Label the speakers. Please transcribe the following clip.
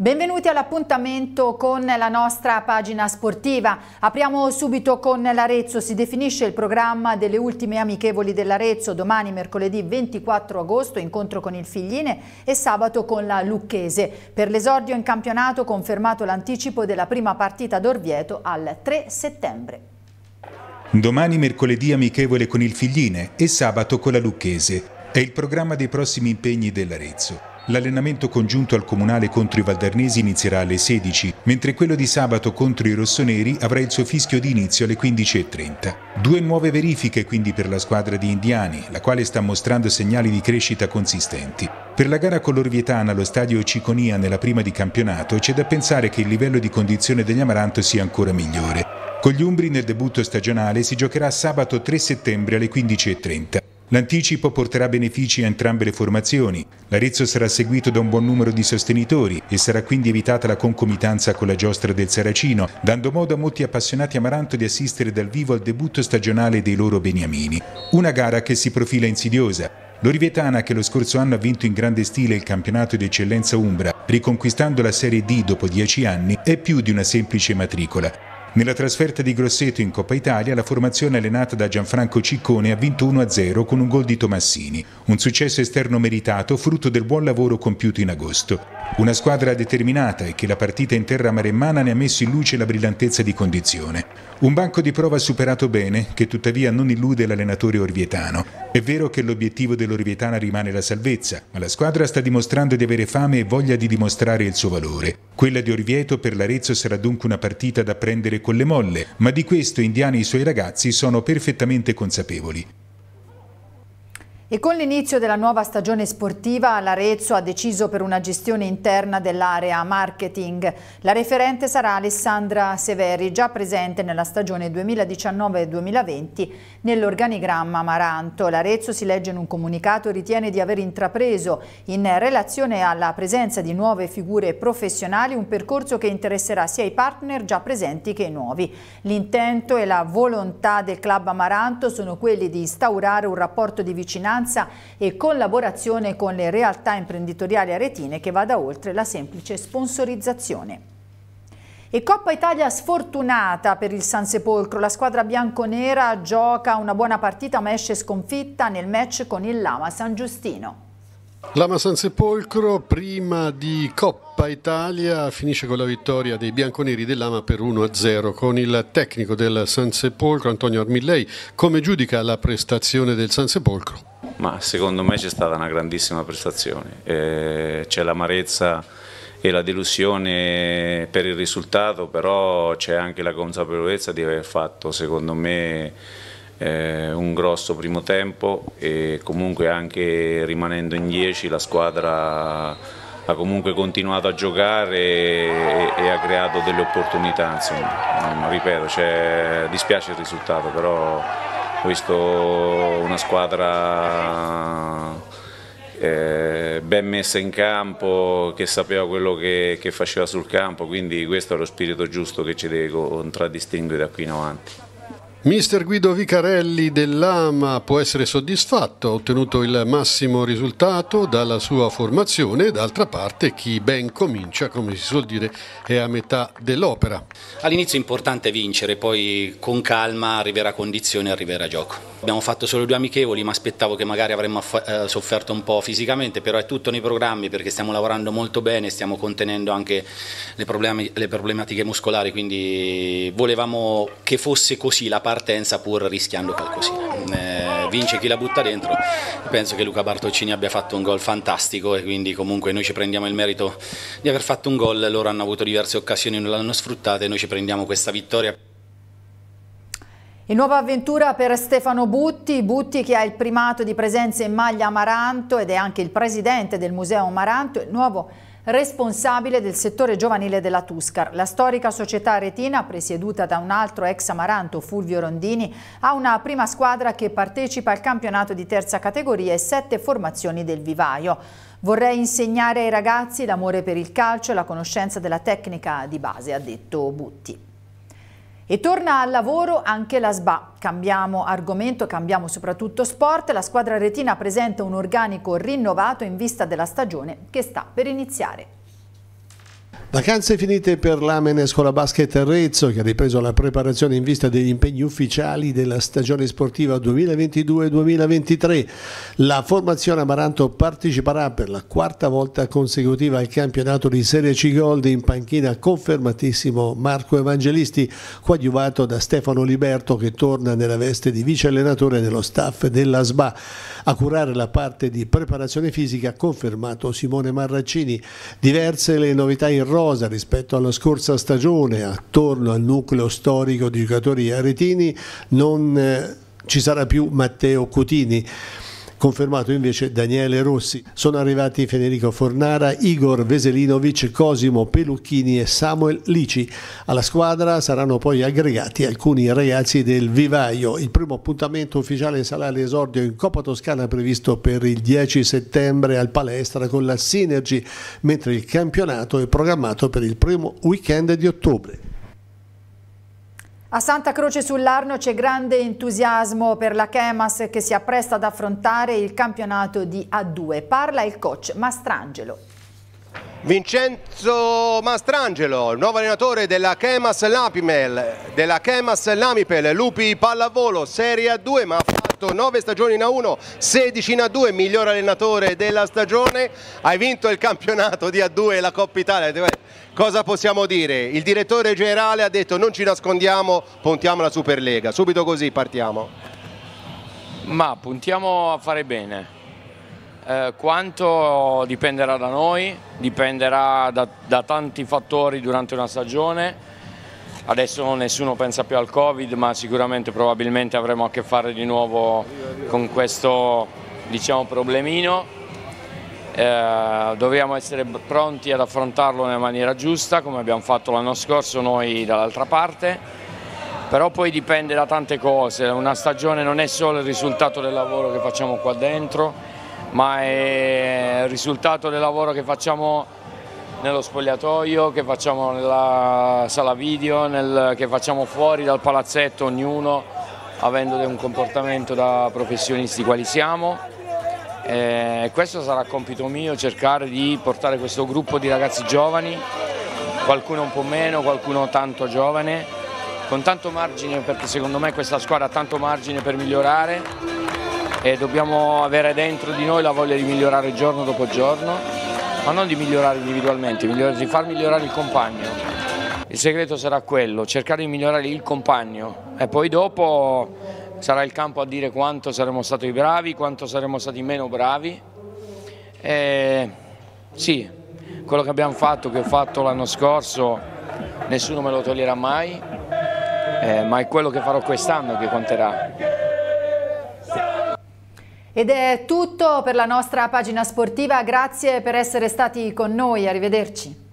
Speaker 1: Benvenuti all'appuntamento con la nostra pagina sportiva. Apriamo subito con l'Arezzo. Si definisce il programma delle ultime amichevoli dell'Arezzo. Domani, mercoledì 24 agosto, incontro con il Figline e sabato con la Lucchese. Per l'esordio in campionato confermato l'anticipo della prima partita d'Orvieto al 3 settembre.
Speaker 2: Domani mercoledì amichevole con il Figline e sabato con la Lucchese. È il programma dei prossimi impegni dell'Arezzo. L'allenamento congiunto al Comunale contro i Valdarnesi inizierà alle 16, mentre quello di sabato contro i rossoneri avrà il suo fischio di inizio alle 15.30. Due nuove verifiche quindi per la squadra di Indiani, la quale sta mostrando segnali di crescita consistenti. Per la gara con l'Orvietana allo stadio Ciconia nella prima di campionato c'è da pensare che il livello di condizione degli Amaranto sia ancora migliore. Con gli Umbri nel debutto stagionale si giocherà sabato 3 settembre alle 15.30. L'anticipo porterà benefici a entrambe le formazioni. L'Arezzo sarà seguito da un buon numero di sostenitori e sarà quindi evitata la concomitanza con la giostra del Saracino, dando modo a molti appassionati amaranto di assistere dal vivo al debutto stagionale dei loro beniamini. Una gara che si profila insidiosa. L'Orivetana, che lo scorso anno ha vinto in grande stile il campionato di eccellenza Umbra, riconquistando la Serie D dopo dieci anni, è più di una semplice matricola. Nella trasferta di Grosseto in Coppa Italia la formazione allenata da Gianfranco Ciccone ha vinto 1-0 con un gol di Tomassini, un successo esterno meritato frutto del buon lavoro compiuto in agosto. Una squadra determinata e che la partita in terra maremmana ne ha messo in luce la brillantezza di condizione. Un banco di prova superato bene, che tuttavia non illude l'allenatore orvietano. È vero che l'obiettivo dell'Orvietana rimane la salvezza, ma la squadra sta dimostrando di avere fame e voglia di dimostrare il suo valore. Quella di Orvieto per l'Arezzo sarà dunque una partita da prendere con le molle, ma di questo Indiani e i suoi ragazzi sono perfettamente consapevoli.
Speaker 1: E con l'inizio della nuova stagione sportiva l'Arezzo ha deciso per una gestione interna dell'area marketing. La referente sarà Alessandra Severi, già presente nella stagione 2019-2020 nell'organigramma Amaranto. L'Arezzo si legge in un comunicato ritiene di aver intrapreso in relazione alla presenza di nuove figure professionali un percorso che interesserà sia i partner già presenti che i nuovi. L'intento e la volontà del club Amaranto sono quelli di instaurare un rapporto di vicinanza vicinanza e collaborazione con le realtà imprenditoriali aretine che vada oltre la semplice sponsorizzazione. E Coppa Italia sfortunata per il San Sepolcro, la squadra bianconera gioca una buona partita ma esce sconfitta nel match con il Lama San Giustino.
Speaker 3: Lama San Sepolcro prima di Coppa Italia finisce con la vittoria dei bianconeri dell'Ama per 1-0 con il tecnico del San Sepolcro Antonio Armillei. Come giudica la prestazione del San Sepolcro?
Speaker 4: Ma secondo me c'è stata una grandissima prestazione, eh, c'è l'amarezza e la delusione per il risultato, però c'è anche la consapevolezza di aver fatto secondo me eh, un grosso primo tempo e comunque anche rimanendo in 10 la squadra ha comunque continuato a giocare e, e ha creato delle opportunità, insomma, ripeto, cioè, dispiace il risultato, però visto una squadra eh, ben messa in campo, che sapeva quello che, che faceva sul campo, quindi questo è lo spirito giusto che ci deve contraddistinguere da qui in avanti.
Speaker 3: Mister Guido Vicarelli dell'AMA può essere soddisfatto, ha ottenuto il massimo risultato dalla sua formazione, d'altra parte chi ben comincia, come si suol dire, è a metà dell'opera.
Speaker 5: All'inizio è importante vincere, poi con calma arriverà condizione e arriverà gioco. Abbiamo fatto solo due amichevoli, ma aspettavo che magari avremmo eh, sofferto un po' fisicamente, però è tutto nei programmi perché stiamo lavorando molto bene, stiamo contenendo anche le, problemi, le problematiche muscolari, quindi volevamo che fosse così la partenza pur rischiando qualcosina. Eh, vince chi la butta dentro, penso che Luca Bartocini abbia fatto un gol fantastico e quindi comunque noi ci prendiamo il merito di aver fatto un gol, loro hanno avuto diverse occasioni, non l'hanno sfruttata e noi ci prendiamo questa vittoria.
Speaker 1: E nuova avventura per Stefano Butti, Butti che ha il primato di presenza in maglia Amaranto ed è anche il presidente del Museo Amaranto, il nuovo responsabile del settore giovanile della Tuscar. La storica società retina, presieduta da un altro ex Amaranto, Fulvio Rondini, ha una prima squadra che partecipa al campionato di terza categoria e sette formazioni del vivaio. Vorrei insegnare ai ragazzi l'amore per il calcio e la conoscenza della tecnica di base, ha detto Butti. E torna al lavoro anche la SBA. Cambiamo argomento, cambiamo soprattutto sport. La squadra retina presenta un organico rinnovato in vista della stagione che sta per iniziare.
Speaker 3: Vacanze finite per l'Amene Scuola Basket Arezzo che ha ripreso la preparazione in vista degli impegni ufficiali della stagione sportiva 2022-2023. La formazione Amaranto parteciperà per la quarta volta consecutiva al campionato di Serie C Gold in panchina confermatissimo Marco Evangelisti, coadiuvato da Stefano Liberto che torna nella veste di vice allenatore dello staff della SBA. A curare la parte di preparazione fisica confermato Simone Marraccini. Diverse le novità in rosa rosa rispetto alla scorsa stagione attorno al nucleo storico di giocatori aretini non eh, ci sarà più Matteo Cutini confermato invece Daniele Rossi. Sono arrivati Federico Fornara, Igor Veselinovic, Cosimo Pelucchini e Samuel Lici. Alla squadra saranno poi aggregati alcuni ragazzi del Vivaio. Il primo appuntamento ufficiale sarà l'esordio in Coppa Toscana previsto per il 10 settembre al Palestra con la Synergy, mentre il campionato è programmato per il primo weekend di ottobre.
Speaker 1: A Santa Croce sull'Arno c'è grande entusiasmo per la Chemas che si appresta ad affrontare il campionato di A2. Parla il coach Mastrangelo.
Speaker 6: Vincenzo Mastrangelo, nuovo allenatore della Chemas Lapimel, della Chemas Lamipel, Lupi Pallavolo, Serie A2, ma fatto 9 stagioni in A1, 16 in A2, miglior allenatore della stagione, hai vinto il campionato di A2 e la Coppa Italia cosa possiamo dire? Il direttore generale ha detto non ci nascondiamo, puntiamo alla Superlega, subito così partiamo.
Speaker 7: Ma puntiamo a fare bene. Eh, quanto dipenderà da noi, dipenderà da, da tanti fattori durante una stagione. Adesso nessuno pensa più al Covid, ma sicuramente probabilmente avremo a che fare di nuovo con questo diciamo, problemino. Eh, dobbiamo essere pronti ad affrontarlo nella maniera giusta come abbiamo fatto l'anno scorso noi dall'altra parte. Però poi dipende da tante cose, una stagione non è solo il risultato del lavoro che facciamo qua dentro ma è il risultato del lavoro che facciamo nello spogliatoio, che facciamo nella sala video, nel, che facciamo fuori dal palazzetto ognuno avendo un comportamento da professionisti quali siamo. Eh, questo sarà compito mio, cercare di portare questo gruppo di ragazzi giovani, qualcuno un po' meno, qualcuno tanto giovane, con tanto margine perché secondo me questa squadra ha tanto margine per migliorare e dobbiamo avere dentro di noi la voglia di migliorare giorno dopo giorno, ma non di migliorare individualmente, di far migliorare il compagno. Il segreto sarà quello, cercare di migliorare il compagno e poi dopo sarà il campo a dire quanto saremo stati bravi, quanto saremo stati meno bravi. E, sì, quello che abbiamo fatto, che ho fatto l'anno scorso, nessuno me lo toglierà mai, eh, ma è quello che farò quest'anno che conterà.
Speaker 1: Ed è tutto per la nostra pagina sportiva, grazie per essere stati con noi, arrivederci.